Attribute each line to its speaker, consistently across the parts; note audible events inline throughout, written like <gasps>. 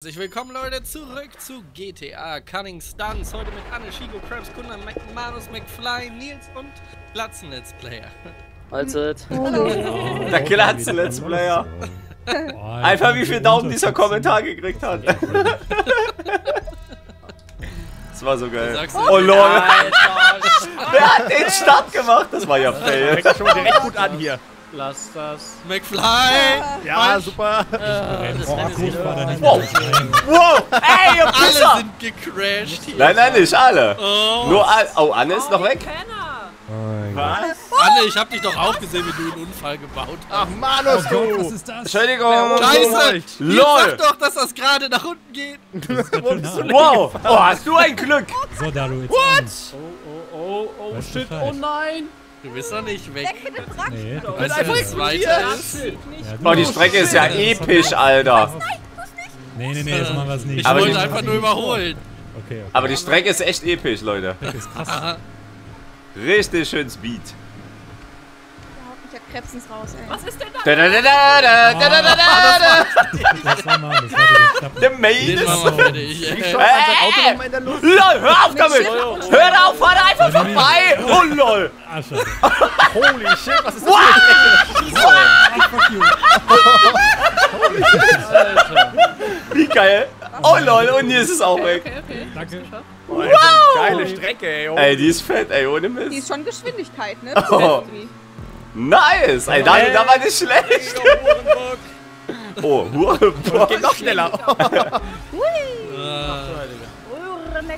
Speaker 1: Herzlich willkommen Leute zurück zu GTA Cunning Stunts. Heute mit Anne, Shigo, Krabs, Gunnar, McManus, McFly, Nils und Glatzen Let's Player.
Speaker 2: Allzeit.
Speaker 3: Der Killer hat's den Let's Player. Einfach wie viel Daumen dieser Kommentar gekriegt hat. Das war so geil. Oh lol, wer hat den Start gemacht? Das war ja fail.
Speaker 4: Fängt schon direkt gut an hier.
Speaker 2: Lass das.
Speaker 1: McFly!
Speaker 4: Ja, super.
Speaker 2: Äh, das
Speaker 5: Oh,
Speaker 2: Rennen ist
Speaker 5: gut war da nicht
Speaker 3: Wow. Wow, ey, ihr
Speaker 1: Alle sind gecrashed hier.
Speaker 3: Nein, nein, nicht alle.
Speaker 1: Oh.
Speaker 3: Nur Al Oh, Anne ist noch weg.
Speaker 4: Was?
Speaker 1: Anne, ich hab dich doch auch gesehen, wie du einen Unfall gebaut hast.
Speaker 4: Ach, Manus,
Speaker 5: Oh Gott, was ist das?
Speaker 3: Entschuldigung.
Speaker 1: Scheiße!
Speaker 3: LOL.
Speaker 1: Sag doch, dass das gerade nach unten geht. <laughs>
Speaker 3: Wow, oh, hast du ein Glück.
Speaker 5: So, Dalu, jetzt What?
Speaker 2: Oh, oh, oh,
Speaker 5: Weißt
Speaker 2: shit, oh nein.
Speaker 1: Du bist doch nicht weg.
Speaker 5: Nee. du-
Speaker 1: Weißt du, wer das zweite ist?
Speaker 5: Ja,
Speaker 3: Oh, die Strecke ist ja episch, Alter.
Speaker 5: Nee, nee, nee, so machen wir es nicht.
Speaker 1: Ich
Speaker 3: Aber
Speaker 1: wollte
Speaker 3: die-
Speaker 1: einfach nur überholen.
Speaker 5: Okay, okay.
Speaker 3: Aber die Strecke ist echt episch, Leute.
Speaker 5: Das ist krass.
Speaker 3: Richtig schön Speed.
Speaker 6: Krebsens raus, ey.
Speaker 7: Was ist denn da?
Speaker 3: da, da, da, da, da, da, da, da. Ah,
Speaker 5: das war mal, das war der
Speaker 3: Main ist...
Speaker 1: Ich
Speaker 4: schoss ein Auto nochmal in der Luft.
Speaker 3: LOL, hör auf damit! Hör auf, fahr da einfach vorbei! Oh, lol!
Speaker 4: Holy shit, was ist das
Speaker 5: hier? Holy shit!
Speaker 3: Wie geil! Oh lol, und hier ist es auch weg.
Speaker 4: Wow! Geile Strecke, ey.
Speaker 3: Ey, die ist fett, ey, ohne Mist.
Speaker 6: Die ist schon Geschwindigkeit, ne? <laughs>
Speaker 3: Oh. Nice! Ey, Daniel, da war nicht schlecht. Oh, Hurenbock.
Speaker 4: Geht noch schneller. <laughs>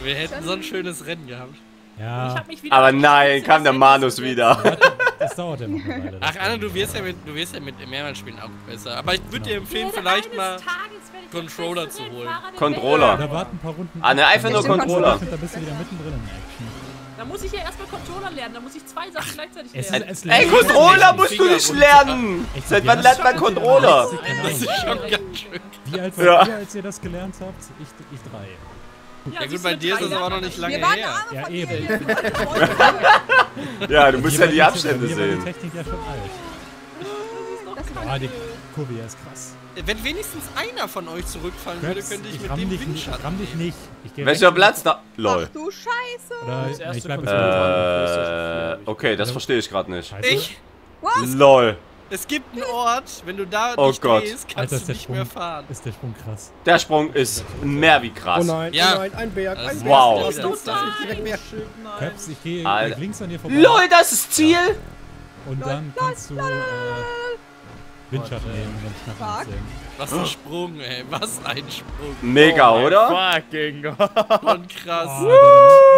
Speaker 1: Äh, wir hätten so ein schönes Rennen gehabt.
Speaker 5: Ja,
Speaker 3: Aber nein, kam der Manus wieder.
Speaker 5: das dauert ja noch eine Weile.
Speaker 1: Ach Anne, du wirst ja mit, du wirst ja mit mehrmals spielen auch besser. Aber ich würde dir empfehlen, vielleicht mal. Controller zu holen.
Speaker 3: Controller.
Speaker 5: Da warten ein paar Runden.
Speaker 3: Ah, ne, einfach nur Controller.
Speaker 5: Da bist du wieder mittendrin in Action.
Speaker 7: Da muss ich ja erstmal Controller lernen, da muss ich zwei Sachen gleichzeitig
Speaker 5: Es
Speaker 7: lernen.
Speaker 5: ist, es
Speaker 3: Ey, Controller musst du nicht lernen! Seit wann lernt man Controller?
Speaker 1: Das ist schon ganz schön.
Speaker 5: Wie alt wart
Speaker 3: Ja.
Speaker 5: ihr, als ihr das gelernt habt? Ich, ich drei.
Speaker 1: Ja gut,
Speaker 7: siehst
Speaker 1: bei dir ist das aber noch nicht lange her.
Speaker 5: Ja, eben. <laughs>
Speaker 3: Ja, du musst ja die Abstände
Speaker 5: war die
Speaker 3: sehen.
Speaker 5: Technik ja schon alt. Ah, die Kurve hier ist krass.
Speaker 1: Wenn wenigstens einer von euch zurückfallen würde,
Speaker 5: Krebs,
Speaker 1: könnte ich,
Speaker 5: ich
Speaker 1: mit
Speaker 5: ramm
Speaker 1: dem
Speaker 5: dich, nicht, ich
Speaker 1: Windschatten.
Speaker 5: ramm dich nicht. Ich
Speaker 3: Welcher. Platz da?
Speaker 6: Ach
Speaker 3: Lol.
Speaker 6: du Scheiße.
Speaker 5: Oder
Speaker 2: Das erste
Speaker 5: ich bleib äh,
Speaker 3: okay, das verstehe ich gerade nicht.
Speaker 5: Scheiße.
Speaker 1: Ich?
Speaker 3: Lol.
Speaker 1: Es gibt einen Ort, wenn du da
Speaker 3: Oh
Speaker 1: dich
Speaker 3: Gott.
Speaker 1: drehst, kannst
Speaker 5: Alter, ist
Speaker 1: du
Speaker 5: der
Speaker 1: nicht mehr
Speaker 5: Sprung,
Speaker 1: fahren.
Speaker 5: ist der Sprung krass.
Speaker 3: Der Sprung ist mehr wie
Speaker 4: Oh
Speaker 3: krass.
Speaker 4: nein,
Speaker 1: Ja.
Speaker 4: oh nein, ein Berg,
Speaker 1: Das
Speaker 4: ein Berg.
Speaker 3: Wow.
Speaker 1: Was
Speaker 7: Du
Speaker 1: ist das?
Speaker 4: direkt mehr.
Speaker 5: Krebs, ich gehe links an dir vorbei.
Speaker 3: LOL, das ist Ziel!
Speaker 5: Und dann kannst du äh, Windschatten nehmen.
Speaker 1: Was ein Sprung, ey. Was ein Sprung.
Speaker 3: Mega,
Speaker 4: Oh
Speaker 3: oder?
Speaker 4: Fucking Gott.
Speaker 1: Und krass.
Speaker 5: Oh, Mann,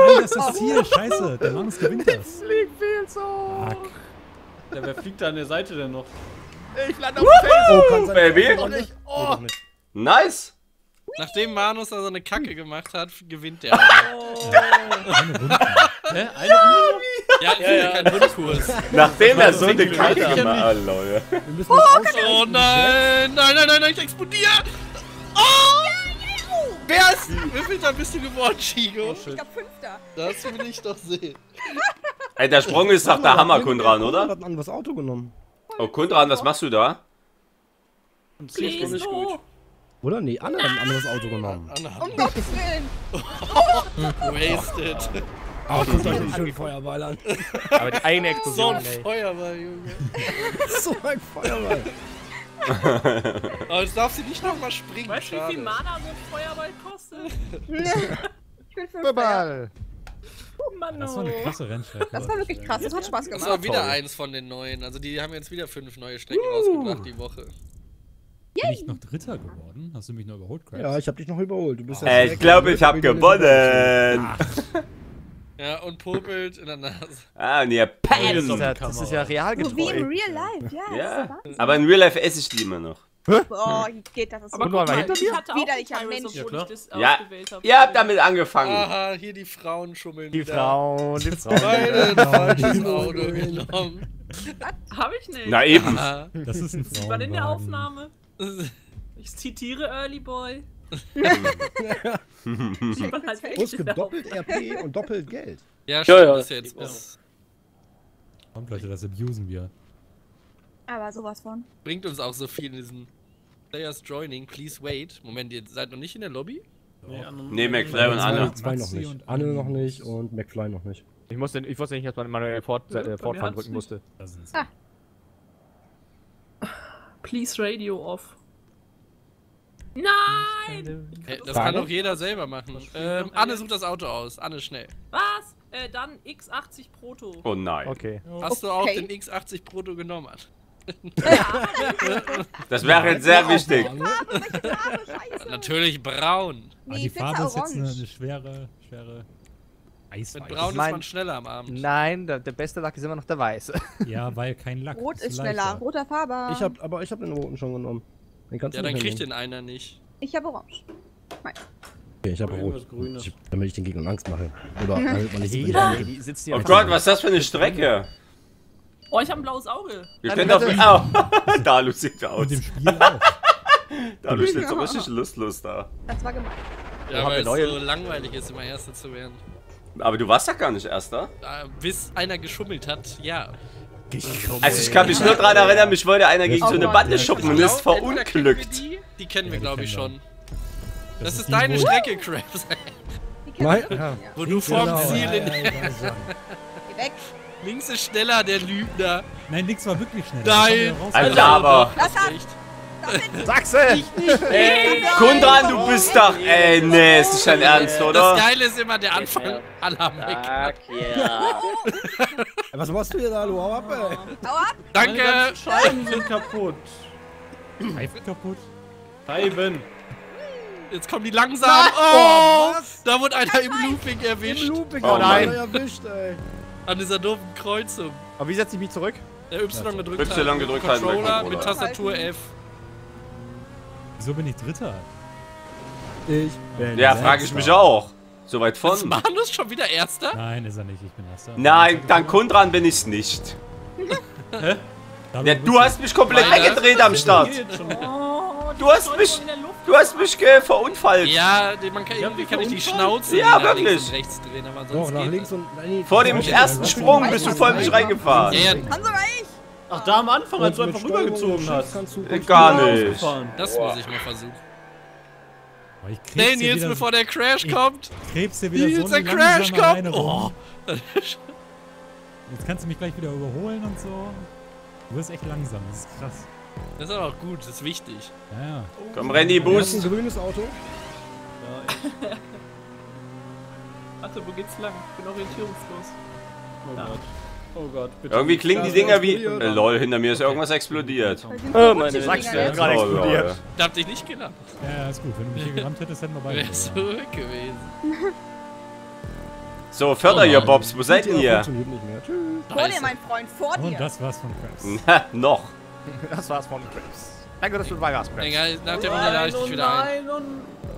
Speaker 5: nein, das ist das <laughs> Ziel. Scheiße, der Mann gewinnt das.
Speaker 4: Fliegt viel so.
Speaker 5: Fuck.
Speaker 2: Ja, wer fliegt da an der Seite denn noch?
Speaker 4: Ich lande auf dem Fels. Oh, sein.
Speaker 3: Baby.
Speaker 4: Doch nicht. Oh. nicht.
Speaker 3: Nice!
Speaker 1: Nachdem Manus da so eine Kacke gemacht hat, gewinnt der.
Speaker 5: Eine Runde. <laughs>
Speaker 2: Hä? Eine Runde?
Speaker 1: Ja, ja, ja. kein Rundkurs.
Speaker 3: Nachdem er so eine Kacke gemacht hat, Leute.
Speaker 4: Wir müssen uns ausstellen.
Speaker 1: Oh nein! Nein, nein, nein, nein, ich explodiere! Oh! Wer ist. Wievielter bist du geworden, Chigo?
Speaker 6: Ich glaub Fünfter.
Speaker 1: Das will ich doch sehen. <laughs>
Speaker 3: Ey, der Sprung ist doch der Hammer, Kundran, oder?
Speaker 4: hat ein anderes Auto genommen.
Speaker 3: Oh, Kundran, was machst du da?
Speaker 7: Please, go.
Speaker 4: Oder? Nee, Anne hat ein anderes Auto genommen.
Speaker 1: Anna,
Speaker 6: Um Gottes Willen. <laughs>
Speaker 1: wasted.
Speaker 4: Aber guckt euch nicht schön Feuerball an. <laughs>
Speaker 2: Aber die eine
Speaker 1: So
Speaker 2: Explosion,
Speaker 1: ein
Speaker 2: ey.
Speaker 1: Feuerball, Junge. <laughs>
Speaker 4: so ein Feuerball.
Speaker 1: Aber jetzt darf sie nicht nochmal springen.
Speaker 7: Weißt du, wie viel. Mana so ein Feuerball kostet?
Speaker 6: Ich bin Fünfter. Ja.
Speaker 4: Feuerball.
Speaker 7: Mann,
Speaker 5: Das war eine krasse Rennstrecke.
Speaker 6: Das war wirklich krass. Das hat Spaß
Speaker 1: Das
Speaker 6: gemacht.
Speaker 1: war wieder eins von den neuen. Also die haben jetzt wieder fünf neue Strecken rausgebracht die Woche.
Speaker 5: Bin ich noch Dritter geworden? Hast du mich noch überholt, Krebs?
Speaker 4: Ja, ich hab dich noch überholt. Du bist ja
Speaker 3: Ey, ich glaube, ich
Speaker 4: eine
Speaker 3: gewonnen.
Speaker 1: Ja, und popelt in der Nase.
Speaker 3: Ah, und ihr
Speaker 2: Das
Speaker 3: Pam!
Speaker 2: ist ja, das ist ja
Speaker 6: So wie im
Speaker 2: realgetreu.
Speaker 6: Real Life, ja.
Speaker 3: Ja,
Speaker 6: Das
Speaker 3: aber in Real Life esse ich die immer noch.
Speaker 6: Boah, geht das. ist
Speaker 7: Aber
Speaker 4: war
Speaker 7: guck
Speaker 4: mal hinter
Speaker 7: ich
Speaker 4: dir?
Speaker 7: hatte auch
Speaker 6: Widerlicher Mensch.
Speaker 2: Ja,
Speaker 7: ich das
Speaker 3: Ja,
Speaker 7: ausgewählt habe.
Speaker 3: ihr habt damit angefangen.
Speaker 1: Aha, hier die Frauen schummeln
Speaker 4: Die
Speaker 1: wieder.
Speaker 4: Frauen, die Frauen.
Speaker 1: Beide falsches Auto genommen.
Speaker 7: Hab ich nicht.
Speaker 3: Na eben.
Speaker 1: Aha.
Speaker 5: Das ist ein
Speaker 7: Sieht man in der. Aufnahme. Ich zitiere Early Boy. <laughs> <laughs> Der <laughs>
Speaker 4: gedoppelt RP und doppelt Geld.
Speaker 1: Ja, stimmt,
Speaker 2: ja,
Speaker 1: das jetzt
Speaker 2: ja.
Speaker 1: was.
Speaker 5: Kommt, Leute, das abusen wir.
Speaker 6: Aber sowas von.
Speaker 1: Bringt uns auch so viel in diesen Players joining, please wait. Moment, ihr seid noch nicht in der Lobby?
Speaker 2: Nee,
Speaker 3: Nee, McFly und Anne.
Speaker 4: Zwei noch nicht.
Speaker 5: und
Speaker 4: Anne noch nicht und McFly noch nicht.
Speaker 8: Ich, musste, ich wusste nicht, dass man manuell fort,
Speaker 7: Ja,
Speaker 8: äh, fortfahren drücken musste.
Speaker 6: Ah.
Speaker 7: Please Radio off. Nein!
Speaker 1: Hey, das
Speaker 4: Frage?
Speaker 1: kann doch jeder selber machen. Ähm, Anne sucht das Auto aus. Anne, schnell.
Speaker 7: Was? Äh, dann X80 Proto.
Speaker 3: Oh nein.
Speaker 8: Okay.
Speaker 1: Hast du auch
Speaker 6: Okay.
Speaker 1: den X80 Proto genommen? <laughs>
Speaker 3: Das wäre jetzt sehr wichtig.
Speaker 6: Farbe, welche Farbe? Scheiße.
Speaker 1: Natürlich braun.
Speaker 5: Aber
Speaker 6: Nee,
Speaker 5: die Farbe ist jetzt eine, eine schwere, schwere Eisweiß.
Speaker 1: Mit braun
Speaker 8: mein-
Speaker 1: ist man schneller am Abend.
Speaker 8: Nein, der, der beste Lack ist immer noch der weiße. <laughs>
Speaker 5: Ja, weil kein Lack.
Speaker 6: Rot
Speaker 5: Bist du
Speaker 6: ist schneller.
Speaker 5: leichter.
Speaker 6: Roter Farbe.
Speaker 4: Ich hab, aber ich habe den roten schon genommen. Den kannst
Speaker 1: Ja,
Speaker 4: du
Speaker 1: dann kriegt den einer nicht.
Speaker 6: Ich habe orange.
Speaker 4: nehmen. Okay, ich habe rot.
Speaker 2: Grünes.
Speaker 4: Ich, damit ich den Gegnern Angst mache. Oder <laughs> damit man nicht
Speaker 8: Jeder,
Speaker 3: Oh Gott, was ist das für eine Strecke?
Speaker 7: Oh, ich habe ein blaues Auge.
Speaker 3: Wir
Speaker 8: Nein,
Speaker 3: können auf.
Speaker 8: bitte.
Speaker 3: Oh, Dalu sieht aus.
Speaker 5: Und im Spiel auch. <laughs>
Speaker 3: Dalu steht so richtig lustlos da.
Speaker 6: Das war gemein.
Speaker 1: Ja, weil es
Speaker 8: neue-
Speaker 1: so langweilig ist, immer Erster zu werden.
Speaker 3: Aber du warst doch gar nicht Erster.
Speaker 1: Äh, bis einer geschummelt hat, ja.
Speaker 3: Also ich kann mich nur daran erinnern, mich wollte einer gegen so eine Bande schuppen und ist verunglückt.
Speaker 1: Die, die kennen wir, glaube ich, schon. Das, ist deine Strecke, Krabs.
Speaker 4: Nein? Ja.
Speaker 1: Wo du vorm
Speaker 4: Genau,
Speaker 1: Ziel in
Speaker 5: ja, ja, ja.
Speaker 6: Geh weg.
Speaker 1: Links ist schneller, der Lügner.
Speaker 5: Nein, nix war wirklich schnell.
Speaker 1: Nein.
Speaker 3: Alter, aber.
Speaker 6: Das hat.
Speaker 8: Sachse!
Speaker 3: Ey, Kundran, du bist doch. Ey, nee, ist nicht dein Ernst,
Speaker 1: Das
Speaker 3: oder?
Speaker 1: Geile ist immer der Anfang. Alle haben weg.
Speaker 4: Ey, Was machst du hier da, du? Hau ab, ey.
Speaker 6: Hau ab.
Speaker 1: Danke.
Speaker 2: ganzen Scheiben sind kaputt.
Speaker 5: Reifen kaputt.
Speaker 2: Scheiben.
Speaker 1: Jetzt kommen die langsam. Oh, da wurde einer im Looping erwischt.
Speaker 4: Looping,
Speaker 3: Oh nein.
Speaker 4: erwischt, ey.
Speaker 1: An dieser doofen Kreuzung.
Speaker 8: Aber wie setze ich mich zurück?
Speaker 1: Der Y gedrückt
Speaker 3: Y
Speaker 1: halten.
Speaker 3: gedrückt halten
Speaker 1: Controller. mit Tastatur F.
Speaker 5: Wieso bin ich Dritter?
Speaker 4: Ich bin
Speaker 3: Ja, frage ich mich auch. Soweit
Speaker 1: Ist
Speaker 3: von.
Speaker 1: Manus schon wieder Erster?
Speaker 5: Nein, ist er nicht. Ich bin Erster.
Speaker 3: Nein, dank Kundran bin ich's nicht. <laughs>
Speaker 5: Damit
Speaker 3: Ja, du hast mich komplett
Speaker 1: Meine-
Speaker 3: weggedreht am Start.
Speaker 7: Oh,
Speaker 3: Du hast mich-
Speaker 7: in der Luft.
Speaker 3: Du hast mich verunfallt.
Speaker 1: Ja, die- man kann, irgendwie
Speaker 2: wie
Speaker 1: kann ich die? Schnauze
Speaker 3: Ja,
Speaker 1: nach links
Speaker 3: wirklich.
Speaker 1: und rechts drehen, aber
Speaker 4: Doch,
Speaker 1: sonst
Speaker 4: nach
Speaker 1: geht
Speaker 4: links und. Nee,
Speaker 3: Vor dem ersten Sprung bist du voll mich reingefahren.
Speaker 1: Ja, ja,
Speaker 6: ich.
Speaker 2: Ach, da am Anfang, als du einfach rübergezogen hast.
Speaker 3: Gar nicht.
Speaker 1: Das muss ich mal versuchen.
Speaker 5: Oh, ich krebs
Speaker 1: Nee, Nils,
Speaker 5: wieder,
Speaker 1: bevor der Crash
Speaker 5: Ich-
Speaker 1: kommt.
Speaker 5: krebs hier wieder
Speaker 1: Nils,
Speaker 5: so
Speaker 1: der
Speaker 5: langsam
Speaker 1: Crash kommt. Oh.
Speaker 5: Jetzt kannst du mich gleich wieder überholen und so. Du wirst echt langsam, das ist krass.
Speaker 1: Das ist aber auch gut, das ist wichtig.
Speaker 5: Ja, ja.
Speaker 3: Komm, renn die
Speaker 4: Du hast ein grünes Auto. <laughs>
Speaker 7: Warte, wo geht's lang? Ich bin orientierungslos.
Speaker 2: Oh Gott. Oh Gott, bitte.
Speaker 3: Irgendwie klingen die Dinger wie. Äh, lol, hinter mir ist irgendwas explodiert.
Speaker 6: Sind
Speaker 8: Oh, meine Sachse.
Speaker 6: Ne?
Speaker 8: Gerade
Speaker 3: Oh,
Speaker 8: explodiert.
Speaker 3: lol.
Speaker 1: Ich hab dich nicht gelandet.
Speaker 5: Ja, ja, ist gut. Wenn du mich hier gerammt hättest, hätten wir beide. Verloren.
Speaker 1: zurück gewesen. <laughs>
Speaker 3: So, Förder
Speaker 1: Oh
Speaker 3: ihr. Bobs, wo seid ihr?
Speaker 4: funktioniert nicht mehr. Tschüss.
Speaker 6: Vor dir, mein Freund, vor
Speaker 5: Und
Speaker 6: dir.
Speaker 5: das war's von Krabs. <laughs>
Speaker 3: Na, noch.
Speaker 8: Das war's von Krebs. Danke, dass du dabei warst, Krebs.
Speaker 1: Egal, nach der Runde lade ich dich wieder ein.
Speaker 2: nein und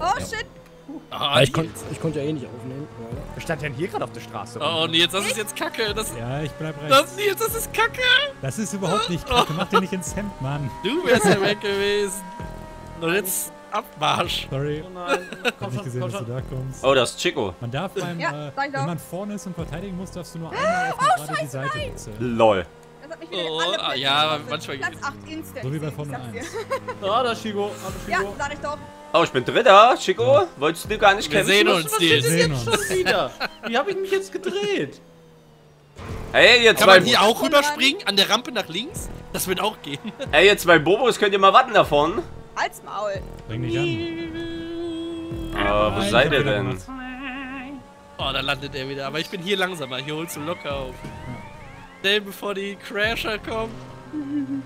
Speaker 6: Oh shit.
Speaker 1: Oh,
Speaker 4: ich, kon, ich konnte ja eh nicht aufnehmen.
Speaker 8: Wir standen denn hier gerade auf der Straße.
Speaker 1: Oh, Nils, das ist jetzt Kacke. Das,
Speaker 5: Ja, ich bleib rechts.
Speaker 1: das, Nils, das ist Kacke.
Speaker 5: Das ist überhaupt nicht kacke. Mach dir nicht ins Hemd, Mann.
Speaker 1: Du wärst ja weg gewesen. Und jetzt Abmarsch.
Speaker 5: Sorry.
Speaker 2: Oh nein. Komm
Speaker 5: nicht
Speaker 2: schon,
Speaker 5: gesehen,
Speaker 2: komm
Speaker 5: dass du da kommst.
Speaker 3: Oh, das ist Chico.
Speaker 5: Man darf beim,
Speaker 6: Ja,
Speaker 5: äh, wenn man vorne ist und verteidigen muss, darfst du nur einmal auf oh, gerade die Seite wechseln.
Speaker 3: Lol.
Speaker 6: Das hat mich wieder
Speaker 1: Oh,
Speaker 6: alle
Speaker 1: ah, ja, manchmal.
Speaker 6: 8 instant.
Speaker 5: So wie bei Formel
Speaker 6: sag's dir.
Speaker 5: 1.
Speaker 2: Ah, da Shigo. Ah, da
Speaker 6: Ja,
Speaker 2: Shigo.
Speaker 6: sag ich doch.
Speaker 3: Oh, ich bin Dritter. Chico, wolltest du gar nicht
Speaker 1: Wir
Speaker 3: kämpfen?
Speaker 1: sehen
Speaker 2: Was,
Speaker 1: uns,
Speaker 2: was ist
Speaker 5: Sehen
Speaker 2: jetzt
Speaker 5: uns.
Speaker 2: schon wieder? Wie hab ich mich jetzt gedreht?
Speaker 3: Hey, ihr
Speaker 1: Kann man
Speaker 3: zwei,
Speaker 1: hier auch rüberspringen? An der Rampe nach links? Das wird auch gehen.
Speaker 3: hey, ihr zwei Bobos, könnt ihr mal warten davon?
Speaker 6: Halt's Maul.
Speaker 5: Bring dich an.
Speaker 3: Ah, wo
Speaker 5: Nein,
Speaker 3: seid ihr denn?
Speaker 1: Oh, da landet er wieder. Aber ich bin hier langsamer. Hier holst du locker auf. Schnell bevor die Crasher kommen.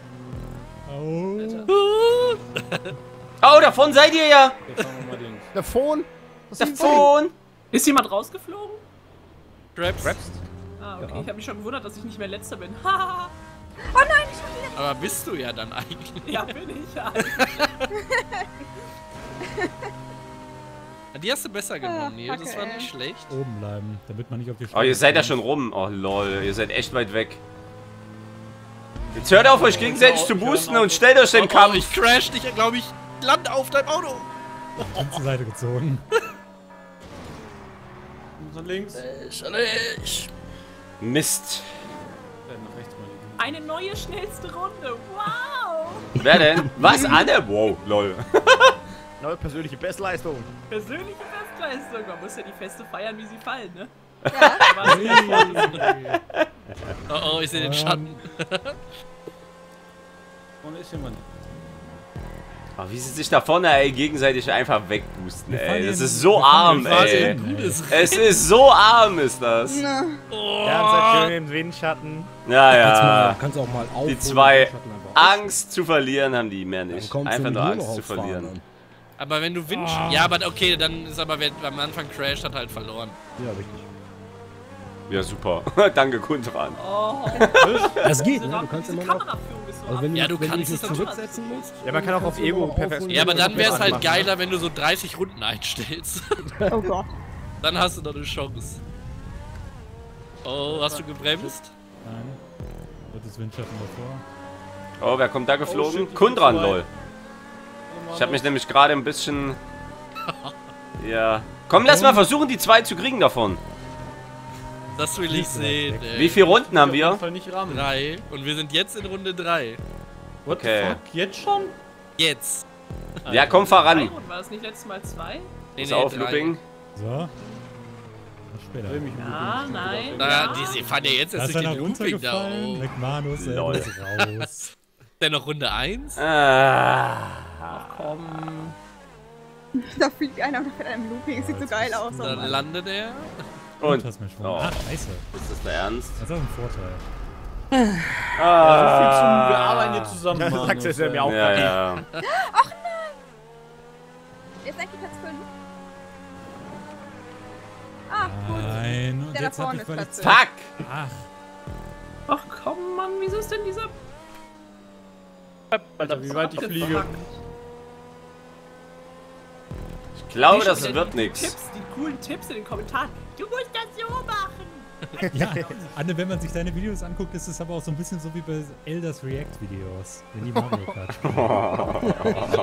Speaker 5: Oh.
Speaker 3: Oh, davon seid ihr ja.
Speaker 4: Was denn
Speaker 3: Davon.
Speaker 7: Ist jemand rausgeflogen?
Speaker 1: Traps.
Speaker 7: Ah, okay. Ich habe mich schon gewundert, dass ich nicht mehr letzter bin. <laughs> Haha.
Speaker 1: Aber bist du ja dann eigentlich.
Speaker 7: ja, bin ich. Ja. <laughs>
Speaker 1: Die hast du besser genommen,
Speaker 6: Ah,
Speaker 1: Nils. Das
Speaker 6: kacke,
Speaker 1: war nicht schlecht.
Speaker 5: Oben bleiben, damit man nicht auf die
Speaker 3: Oh, ihr seid ja schon rum. Oh, lol. Ihr seid echt weit weg. Jetzt hört auf, euch gegenseitig zu boosten und stellt euch
Speaker 1: Oh,
Speaker 3: den
Speaker 1: oh,
Speaker 3: Kampf.
Speaker 1: ich crash dich, glaube ich. Lande auf dein Auto.
Speaker 5: zur Seite gezogen. <laughs>
Speaker 2: So links.
Speaker 1: Ich.
Speaker 3: Mist.
Speaker 7: Eine neue schnellste Runde. Wow.
Speaker 3: Wer denn? Was? Anne? Wow, lol. <laughs>
Speaker 8: Neue persönliche Bestleistung.
Speaker 7: Persönliche Bestleistung. Man muss ja die Feste feiern, wie sie fallen, ne?
Speaker 6: Ja. <laughs>
Speaker 1: Oh oh, ich sehe den Schatten.
Speaker 2: Vorne ist jemand.
Speaker 3: Oh, wie sie sich da vorne ey, gegenseitig einfach wegboosten, ey. Das ist so arm, ey.
Speaker 5: ein gutes
Speaker 3: Es ist so arm, ist das.
Speaker 6: Na,
Speaker 1: Oh.
Speaker 8: Ganz schön im Windschatten.
Speaker 3: Ja, ja.
Speaker 4: kannst auch mal aufholen.
Speaker 3: Die zwei. Angst zu verlieren haben die mehr nicht.
Speaker 4: du
Speaker 3: Einfach nur Angst zu
Speaker 4: Fahren
Speaker 3: verlieren.
Speaker 1: Aber wenn du Wind... Ja, aber okay, dann ist aber, wer am Anfang crasht, hat halt verloren.
Speaker 4: Ja, richtig.
Speaker 3: Ja, super. <laughs> Danke, Kundran.
Speaker 7: oh,
Speaker 4: Das geht, ne? Du kannst immer noch. Also wenn du,
Speaker 1: Ja, du
Speaker 4: wenn
Speaker 1: kannst
Speaker 4: du
Speaker 1: es
Speaker 4: zurücksetzen musst.
Speaker 8: Ja, man kann auch auf Ego perfekt-
Speaker 1: Ja, aber
Speaker 4: wenn du
Speaker 1: dann wäre es halt geiler, wenn du so 30 Runden einstellst. <laughs>
Speaker 6: oh Gott.
Speaker 1: Dann hast du noch eine Chance. Oh, hast du gebremst?
Speaker 5: Nein. Wird das Windschatten davor?
Speaker 3: Oh, wer kommt da geflogen?
Speaker 2: shit, ich bin
Speaker 3: Kundran, lol. Ich habe mich nämlich gerade ein bisschen... <laughs> Ja. Komm, lass mal versuchen, die zwei zu kriegen davon.
Speaker 1: Das will ich sehen, ey.
Speaker 3: Wie viele Runden haben wir?
Speaker 1: Drei. Und wir sind jetzt in Runde drei.
Speaker 2: What
Speaker 3: Okay.
Speaker 2: the fuck? Jetzt schon?
Speaker 1: Jetzt.
Speaker 3: Ja, komm, fahr
Speaker 7: Drei
Speaker 3: ran.
Speaker 7: und war das nicht letztes Mal zwei?
Speaker 1: Nee,
Speaker 3: Pass auf,
Speaker 1: drei.
Speaker 3: Looping.
Speaker 5: So. Später.
Speaker 7: Ja, nein.
Speaker 2: schon
Speaker 1: Na,
Speaker 7: Ja.
Speaker 1: die fahren ja jetzt erst durch den Looping da. Oh.
Speaker 5: McManus, er ist raus. <laughs>
Speaker 1: Ist der noch Runde 1?
Speaker 3: Ah.
Speaker 2: Komm.
Speaker 6: Da fliegt einer einer im Looping. Sieht so geil aus. Oh
Speaker 1: Dann
Speaker 6: Mann.
Speaker 1: landet er.
Speaker 3: Und? Oh.
Speaker 5: Ah, scheiße.
Speaker 3: Ist das der Ernst?
Speaker 5: Das ist auch ein Vorteil.
Speaker 2: Ja, so viel zum, wir arbeiten hier zusammen, <laughs>
Speaker 8: Ja, sagst du, ist ja mir auch
Speaker 3: Ja, ja.
Speaker 6: Jetzt eigentlich Platz 5. Ah, gut.
Speaker 5: Nein, und
Speaker 6: Der da
Speaker 5: jetzt hab
Speaker 6: vorne ist Platz
Speaker 5: ich...
Speaker 6: fünf.
Speaker 3: Fuck!
Speaker 5: Ach,
Speaker 7: Ach komm, Mann, wieso ist denn dieser...
Speaker 2: Alter, wie weit ich fliege.
Speaker 3: Ich glaube, das wird.
Speaker 7: Tipps, die coolen Tipps in den Kommentaren. So machen.
Speaker 5: ja. Anne, wenn man sich deine Videos anguckt, ist es aber auch so ein bisschen so wie bei Elders React-Videos. Wenn die Mario Kart. <laughs>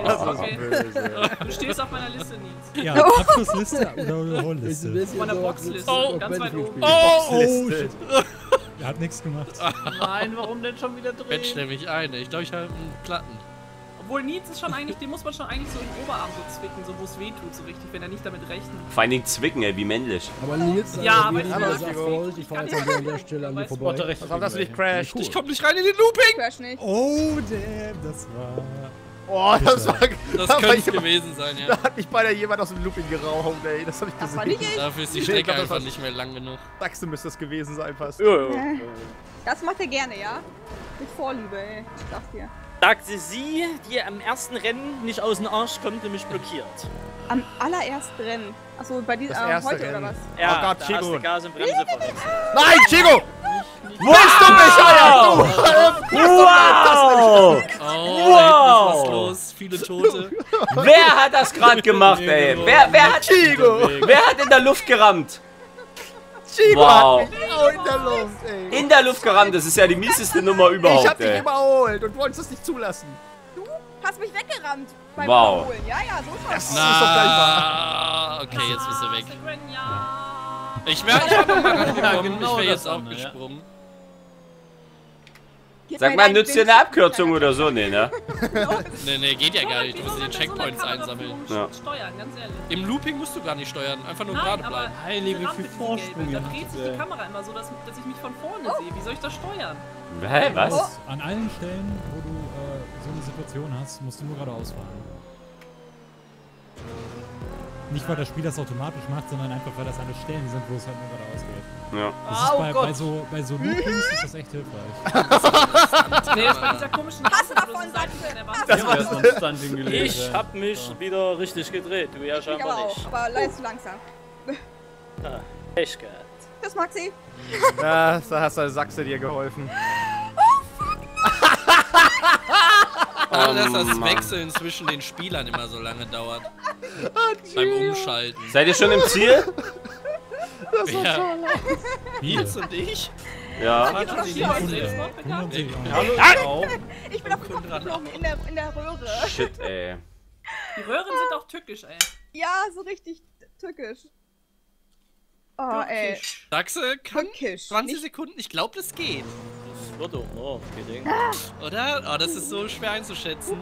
Speaker 8: Das ist
Speaker 7: Okay.
Speaker 8: böse.
Speaker 7: Du stehst auf meiner Liste, Nils.
Speaker 5: Ja, <laughs> Abschlussliste oder
Speaker 4: ein
Speaker 7: Auf meiner
Speaker 4: so,
Speaker 7: Boxliste.
Speaker 4: du
Speaker 7: ganz weit oben.
Speaker 5: Oh,
Speaker 8: Liste.
Speaker 5: shit. Er hat nichts gemacht. <laughs>
Speaker 7: Nein, warum denn schon wieder
Speaker 1: Quetscht
Speaker 7: drehen?
Speaker 1: nämlich eine. Ich glaube, ich habe einen Platten.
Speaker 7: Obwohl Nils ist schon eigentlich, den muss man schon eigentlich so im Oberarm so zwicken, so wo es weh tut, so richtig, wenn er nicht damit rechnet.
Speaker 3: Vor allen Dingen zwicken, ey, wie männlich.
Speaker 4: Aber Nils,
Speaker 7: Ja,
Speaker 4: also,
Speaker 7: aber ich
Speaker 4: sagst,
Speaker 7: nicht.
Speaker 4: Vorsicht, ich fahre jetzt an der, Stelle an dir
Speaker 7: du,
Speaker 4: vorbei.
Speaker 8: Pass auf, dass du nicht crasht.
Speaker 1: Ich komme nicht rein in den Looping!
Speaker 6: Crash nicht.
Speaker 5: Oh, damn, das war...
Speaker 8: Oh, das war.
Speaker 1: Das
Speaker 8: da
Speaker 1: könnte gewesen sein, ja.
Speaker 8: Da hat mich beinahe jemand aus dem Looping geraucht, ey. Das hab ich
Speaker 6: Das war
Speaker 8: gesehen.
Speaker 6: nicht ich.
Speaker 1: Dafür ist die Strecke
Speaker 8: ich glaub,
Speaker 1: einfach nicht mehr lang genug.
Speaker 8: Sachse müsste das gewesen sein fast.
Speaker 6: Das macht er gerne, ja? Mit Vorliebe, ey. Ich sag's dir.
Speaker 9: Sagte sie, die am ersten Rennen nicht aus dem Arsch kommt und mich blockiert.
Speaker 6: Am allerersten Rennen. Achso, bei diesem
Speaker 8: Das
Speaker 6: äh,
Speaker 8: erste
Speaker 6: heute
Speaker 8: Rennen.
Speaker 6: oder was?
Speaker 9: Ja,
Speaker 8: Oh Gott,
Speaker 9: da du Gas und Bremse.
Speaker 8: Nein, Chico!
Speaker 3: Bist du bescheuert? Wow!
Speaker 1: Oh,
Speaker 3: Wow.
Speaker 1: da hinten ist was los. Viele Tote.
Speaker 3: Wer hat das gerade gemacht, ey? Wer, wer, hat,
Speaker 8: Chico!
Speaker 3: wer hat in der Luft gerammt?
Speaker 8: Chico
Speaker 3: Wow.
Speaker 8: hat mich auch in der Luft, ey.
Speaker 3: In der Luft gerammt, das ist ja die mieseste Nummer
Speaker 8: Ich hab
Speaker 3: überhaupt,
Speaker 8: dich
Speaker 3: ey.
Speaker 8: überholt und wolltest es nicht zulassen.
Speaker 6: Hast mich weggerammt. Beim
Speaker 3: Wow.
Speaker 6: Überholen. Ja, ja, so schaut's
Speaker 8: Das
Speaker 6: aus.
Speaker 8: ist doch gleich wahr.
Speaker 1: Na, okay, jetzt bist du weg. Ich <laughs> rangekommen.
Speaker 2: Ja, genau
Speaker 1: ich wäre
Speaker 2: das
Speaker 1: jetzt auch
Speaker 2: Anne, ja.
Speaker 6: Gib
Speaker 3: Sag
Speaker 6: mir
Speaker 3: mal, nützt dir eine Abkürzung oder so? Nee, ne?
Speaker 1: Nee, nee, geht ja gar nicht. Du musst
Speaker 7: man
Speaker 1: Checkpoints einsammeln.
Speaker 3: Ja.
Speaker 7: Steuern, ganz ehrlich.
Speaker 1: Im Looping musst du gar nicht steuern. Einfach nur gerade
Speaker 7: Nein,
Speaker 1: bleiben.
Speaker 2: Heilige, wie viel Vorsprung
Speaker 7: Da dreht sich die Kamera immer so, dass, dass ich mich von vorne
Speaker 6: Oh.
Speaker 7: sehe. Wie soll ich das steuern?
Speaker 3: Hä, was?
Speaker 5: An allen Stellen, wo du äh, so eine Situation hast, musst du nur geradeaus fahren. Nicht, weil das Spiel das automatisch macht, sondern einfach, weil das alle Stellen sind, wo es halt nur geradeaus geht.
Speaker 3: Ja.
Speaker 5: Das ist bei,
Speaker 7: Gott.
Speaker 5: bei so, bei so Loopings ist das echt hilfreich. <laughs>
Speaker 7: Nee, das war dieser komischen
Speaker 6: davon,
Speaker 7: du
Speaker 2: ein Stunt hingelegt.
Speaker 9: Ich hab mich wieder richtig gedreht, du ja
Speaker 6: Ich aber
Speaker 9: scheinbar
Speaker 6: auch.
Speaker 9: nicht.
Speaker 6: Aber leider zu langsam.
Speaker 9: Pech gehabt.
Speaker 6: Tschüss, Maxi.
Speaker 8: Ja, da hast du Sachse dir geholfen.
Speaker 1: Oh, dass das
Speaker 3: Mann.
Speaker 1: Wechseln zwischen den Spielern immer so lange dauert. <laughs> Beim Umschalten.
Speaker 3: Seid ihr schon im Ziel?
Speaker 1: Wer?
Speaker 5: Hier.
Speaker 1: Nils und ich?
Speaker 3: Ja.
Speaker 1: Fahren schon die
Speaker 6: Ja,
Speaker 1: nächste.
Speaker 7: Selbst noch bekannt?
Speaker 5: 100
Speaker 2: Hallo, Frau.
Speaker 6: Ich bin auf den Kopf geflogen in der, in der Röhre.
Speaker 3: Shit, ey. <laughs>
Speaker 7: Die Röhren sind auch tückisch, ey.
Speaker 6: Ja, so richtig tückisch. Oh, ey.
Speaker 7: Tückisch.
Speaker 1: Sachse kann
Speaker 6: Tückisch.
Speaker 1: 20
Speaker 6: Nicht-
Speaker 1: Sekunden. Ich glaube, das geht.
Speaker 9: Doch noch, Ding. <gasps>
Speaker 1: Oder? Oh, das ist so schwer einzuschätzen.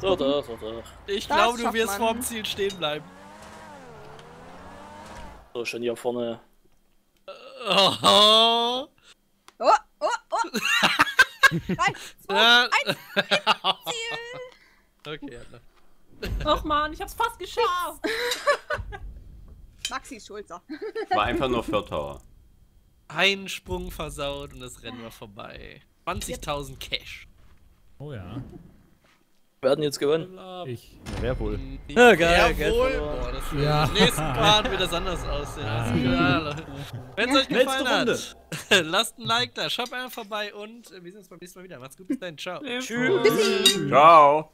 Speaker 9: So, doch, so, doch.
Speaker 1: Ich glaube, du wirst
Speaker 6: man.
Speaker 1: vorm Ziel stehen bleiben.
Speaker 9: So, schon hier vorne.
Speaker 1: Oh.
Speaker 6: Oh, oh, oh. Drei, zwei,
Speaker 1: Ja.
Speaker 6: Ziel. <laughs>
Speaker 1: Okay, Anna.
Speaker 7: Ach man, ich hab's fast geschafft. <laughs>
Speaker 6: Maxi Schulzer.
Speaker 3: War einfach nur Vierter.
Speaker 1: Ein Sprung versaut und das Rennen war vorbei. 20.000 Cash.
Speaker 5: Oh ja.
Speaker 9: Wir hatten jetzt gewonnen.
Speaker 5: Ich.
Speaker 8: Wer wohl?
Speaker 9: Ja, geil.
Speaker 1: Boah, das wird
Speaker 4: Ja.
Speaker 1: im nächsten Part wird das anders aussehen.
Speaker 5: Ah.
Speaker 1: Wenn es euch gefallen
Speaker 7: Letzte
Speaker 1: hat, <laughs> lasst ein Like da, schaut einfach vorbei und äh, wir sehen uns beim nächsten Mal wieder. Macht's gut, bis dann, ciao.
Speaker 9: Tschüss.
Speaker 3: Ciao.